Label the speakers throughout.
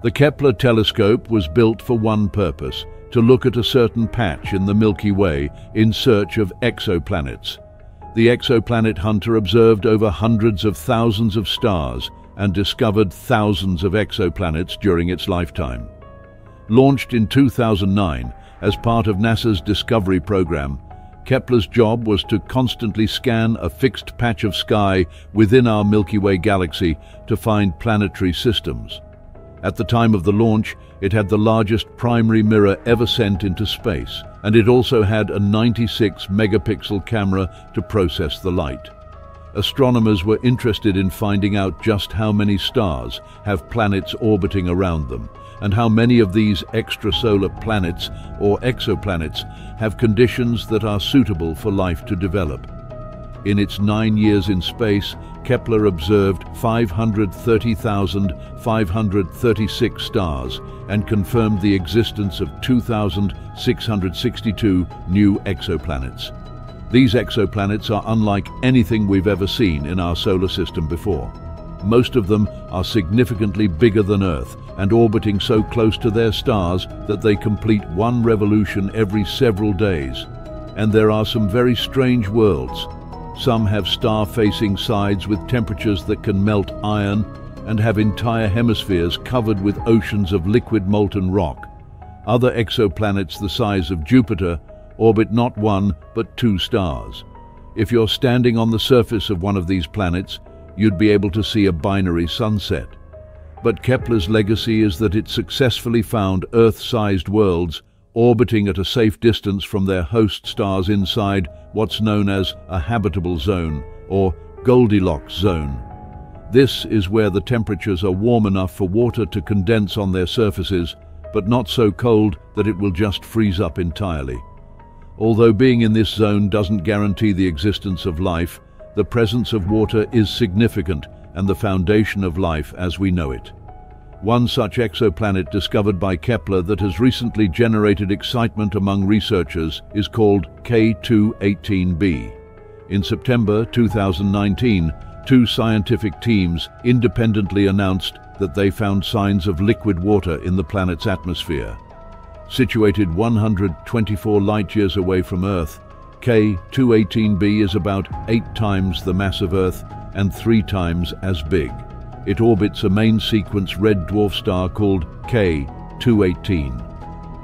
Speaker 1: The Kepler telescope was built for one purpose, to look at a certain patch in the Milky Way in search of exoplanets. The exoplanet hunter observed over hundreds of thousands of stars and discovered thousands of exoplanets during its lifetime. Launched in 2009 as part of NASA's Discovery program, Kepler's job was to constantly scan a fixed patch of sky within our Milky Way galaxy to find planetary systems. At the time of the launch, it had the largest primary mirror ever sent into space, and it also had a 96 megapixel camera to process the light. Astronomers were interested in finding out just how many stars have planets orbiting around them, and how many of these extrasolar planets, or exoplanets, have conditions that are suitable for life to develop. In its nine years in space, Kepler observed 530,536 stars and confirmed the existence of 2,662 new exoplanets. These exoplanets are unlike anything we've ever seen in our solar system before. Most of them are significantly bigger than Earth and orbiting so close to their stars that they complete one revolution every several days. And there are some very strange worlds, some have star-facing sides with temperatures that can melt iron and have entire hemispheres covered with oceans of liquid molten rock. Other exoplanets the size of Jupiter orbit not one but two stars. If you're standing on the surface of one of these planets, you'd be able to see a binary sunset. But Kepler's legacy is that it successfully found Earth-sized worlds orbiting at a safe distance from their host stars inside what's known as a habitable zone, or Goldilocks zone. This is where the temperatures are warm enough for water to condense on their surfaces, but not so cold that it will just freeze up entirely. Although being in this zone doesn't guarantee the existence of life, the presence of water is significant and the foundation of life as we know it. One such exoplanet discovered by Kepler that has recently generated excitement among researchers is called K2-18b. In September 2019, two scientific teams independently announced that they found signs of liquid water in the planet's atmosphere. Situated 124 light-years away from Earth, K2-18b is about eight times the mass of Earth and three times as big. It orbits a main sequence red dwarf star called K2-18.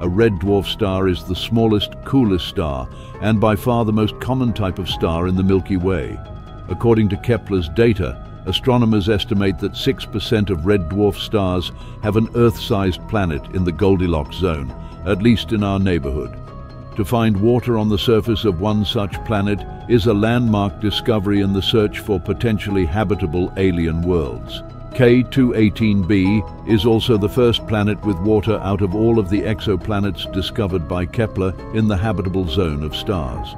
Speaker 1: A red dwarf star is the smallest, coolest star and by far the most common type of star in the Milky Way. According to Kepler's data, astronomers estimate that 6% of red dwarf stars have an Earth-sized planet in the Goldilocks zone, at least in our neighborhood. To find water on the surface of one such planet is a landmark discovery in the search for potentially habitable alien worlds. K2-18b is also the first planet with water out of all of the exoplanets discovered by Kepler in the habitable zone of stars.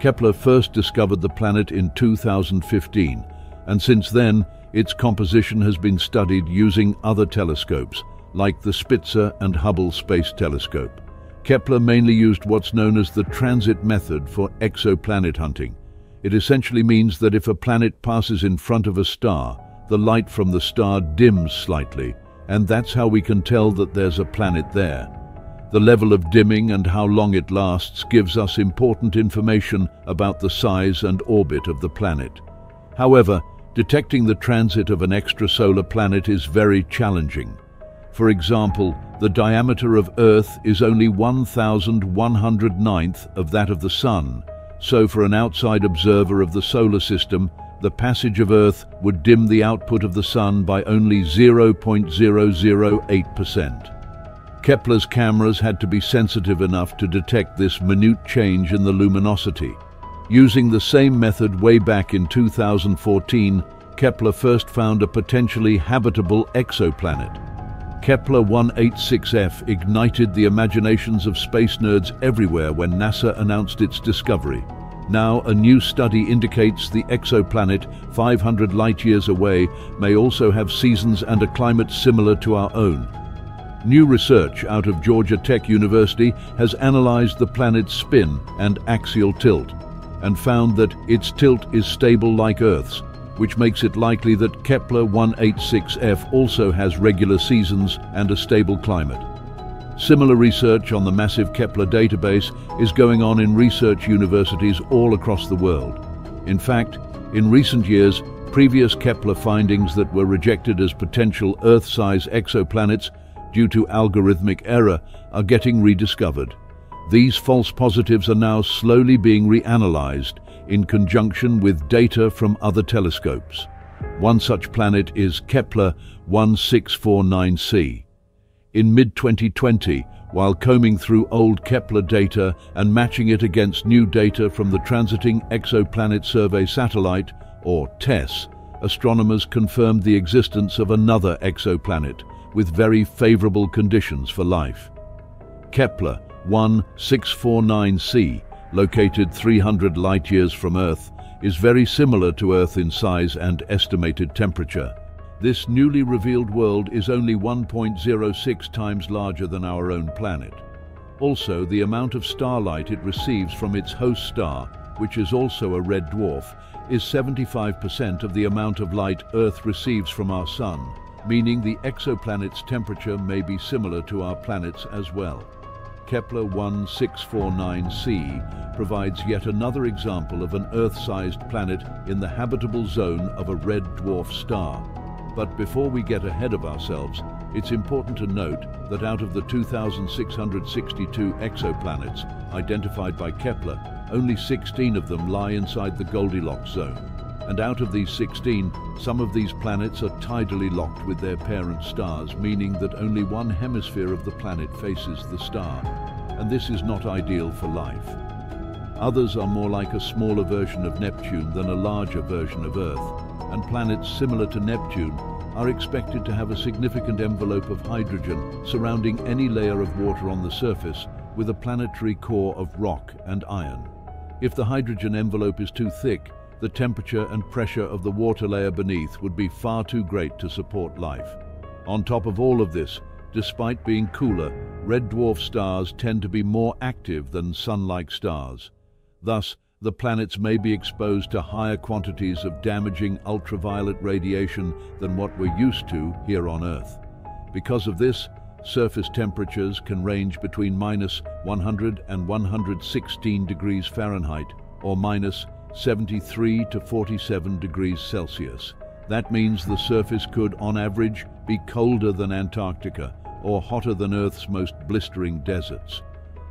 Speaker 1: Kepler first discovered the planet in 2015, and since then, its composition has been studied using other telescopes, like the Spitzer and Hubble Space Telescope. Kepler mainly used what's known as the transit method for exoplanet hunting. It essentially means that if a planet passes in front of a star, the light from the star dims slightly, and that's how we can tell that there's a planet there. The level of dimming and how long it lasts gives us important information about the size and orbit of the planet. However, detecting the transit of an extrasolar planet is very challenging. For example, the diameter of Earth is only 1,109th of that of the Sun, so for an outside observer of the solar system, the passage of Earth would dim the output of the Sun by only 0.008%. Kepler's cameras had to be sensitive enough to detect this minute change in the luminosity. Using the same method way back in 2014, Kepler first found a potentially habitable exoplanet. Kepler 186f ignited the imaginations of space nerds everywhere when NASA announced its discovery. Now, a new study indicates the exoplanet, 500 light-years away, may also have seasons and a climate similar to our own. New research out of Georgia Tech University has analyzed the planet's spin and axial tilt, and found that its tilt is stable like Earth's, which makes it likely that Kepler 186f also has regular seasons and a stable climate. Similar research on the massive Kepler database is going on in research universities all across the world. In fact, in recent years, previous Kepler findings that were rejected as potential Earth-size exoplanets due to algorithmic error are getting rediscovered. These false positives are now slowly being reanalyzed in conjunction with data from other telescopes. One such planet is Kepler 1649c. In mid-2020, while combing through old Kepler data and matching it against new data from the Transiting Exoplanet Survey Satellite, or TESS, astronomers confirmed the existence of another exoplanet with very favorable conditions for life. Kepler 1649c located 300 light-years from Earth, is very similar to Earth in size and estimated temperature. This newly revealed world is only 1.06 times larger than our own planet. Also, the amount of starlight it receives from its host star, which is also a red dwarf, is 75% of the amount of light Earth receives from our Sun, meaning the exoplanet's temperature may be similar to our planet's as well. Kepler 1649c provides yet another example of an Earth-sized planet in the habitable zone of a red dwarf star. But before we get ahead of ourselves, it's important to note that out of the 2,662 exoplanets identified by Kepler, only 16 of them lie inside the Goldilocks zone. And out of these 16, some of these planets are tidally locked with their parent stars, meaning that only one hemisphere of the planet faces the star. And this is not ideal for life. Others are more like a smaller version of Neptune than a larger version of Earth, and planets similar to Neptune are expected to have a significant envelope of hydrogen surrounding any layer of water on the surface with a planetary core of rock and iron. If the hydrogen envelope is too thick, the temperature and pressure of the water layer beneath would be far too great to support life. On top of all of this, despite being cooler, red dwarf stars tend to be more active than sun-like stars. Thus, the planets may be exposed to higher quantities of damaging ultraviolet radiation than what we're used to here on Earth. Because of this, surface temperatures can range between minus 100 and 116 degrees Fahrenheit or minus 73 to 47 degrees Celsius. That means the surface could, on average, be colder than Antarctica or hotter than Earth's most blistering deserts.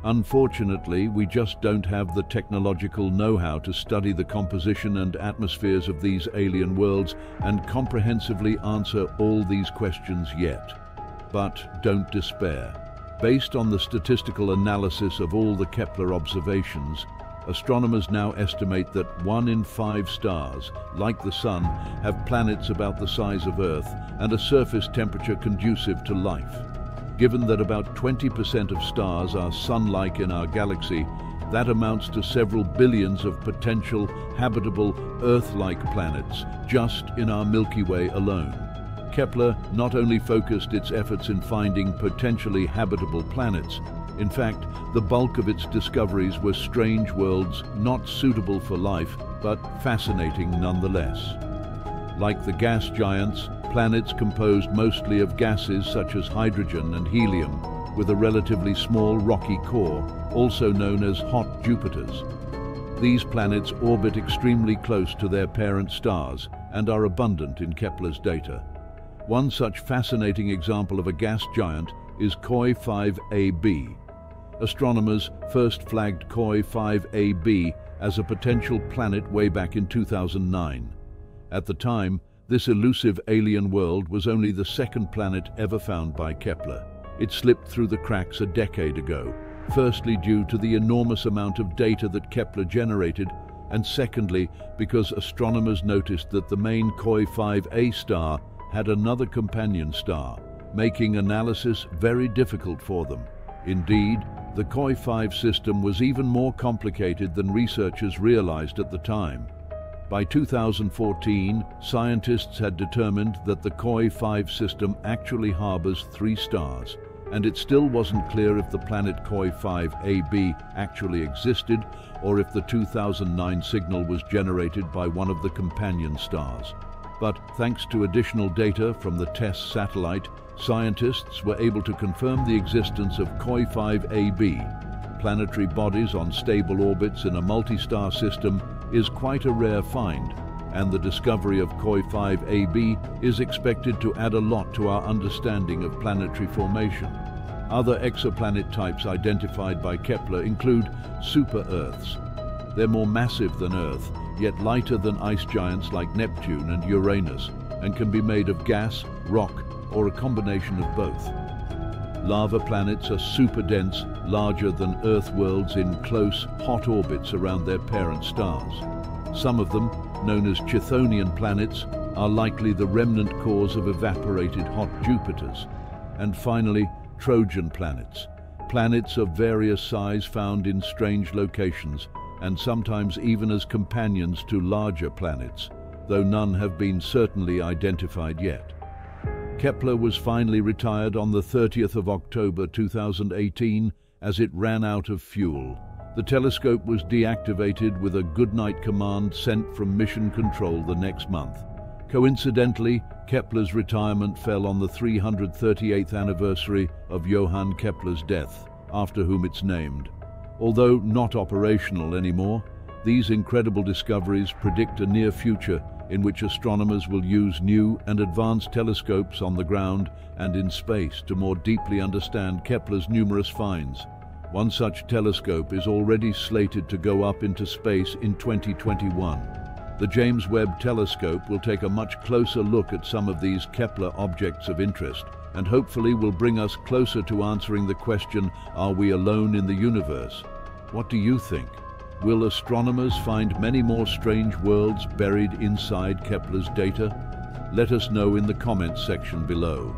Speaker 1: Unfortunately, we just don't have the technological know-how to study the composition and atmospheres of these alien worlds and comprehensively answer all these questions yet. But don't despair. Based on the statistical analysis of all the Kepler observations, astronomers now estimate that one in five stars, like the Sun, have planets about the size of Earth and a surface temperature conducive to life. Given that about 20% of stars are Sun-like in our galaxy, that amounts to several billions of potential habitable Earth-like planets just in our Milky Way alone. Kepler not only focused its efforts in finding potentially habitable planets, in fact, the bulk of its discoveries were strange worlds not suitable for life, but fascinating nonetheless. Like the gas giants, planets composed mostly of gases such as hydrogen and helium, with a relatively small rocky core, also known as hot Jupiters. These planets orbit extremely close to their parent stars and are abundant in Kepler's data. One such fascinating example of a gas giant is KOI 5AB, astronomers first flagged KOI 5AB as a potential planet way back in 2009. At the time, this elusive alien world was only the second planet ever found by Kepler. It slipped through the cracks a decade ago, firstly due to the enormous amount of data that Kepler generated, and secondly because astronomers noticed that the main KOI 5A star had another companion star, making analysis very difficult for them. Indeed, the KOI 5 system was even more complicated than researchers realized at the time. By 2014, scientists had determined that the KOI 5 system actually harbors three stars, and it still wasn't clear if the planet KOI 5AB actually existed or if the 2009 signal was generated by one of the companion stars. But thanks to additional data from the TESS satellite, scientists were able to confirm the existence of KOI 5AB. Planetary bodies on stable orbits in a multi-star system is quite a rare find, and the discovery of KOI 5AB is expected to add a lot to our understanding of planetary formation. Other exoplanet types identified by Kepler include super-Earths. They're more massive than Earth, yet lighter than ice giants like Neptune and Uranus, and can be made of gas, rock, or a combination of both. Lava planets are super-dense, larger than Earth worlds in close, hot orbits around their parent stars. Some of them, known as Chthonian planets, are likely the remnant cores of evaporated hot Jupiters. And finally, Trojan planets, planets of various size found in strange locations, and sometimes even as companions to larger planets, though none have been certainly identified yet. Kepler was finally retired on the 30th of October 2018 as it ran out of fuel. The telescope was deactivated with a goodnight command sent from Mission Control the next month. Coincidentally, Kepler's retirement fell on the 338th anniversary of Johann Kepler's death, after whom it's named. Although not operational anymore, these incredible discoveries predict a near future in which astronomers will use new and advanced telescopes on the ground and in space to more deeply understand Kepler's numerous finds. One such telescope is already slated to go up into space in 2021. The James Webb Telescope will take a much closer look at some of these Kepler objects of interest and hopefully will bring us closer to answering the question, are we alone in the universe? What do you think? Will astronomers find many more strange worlds buried inside Kepler's data? Let us know in the comments section below.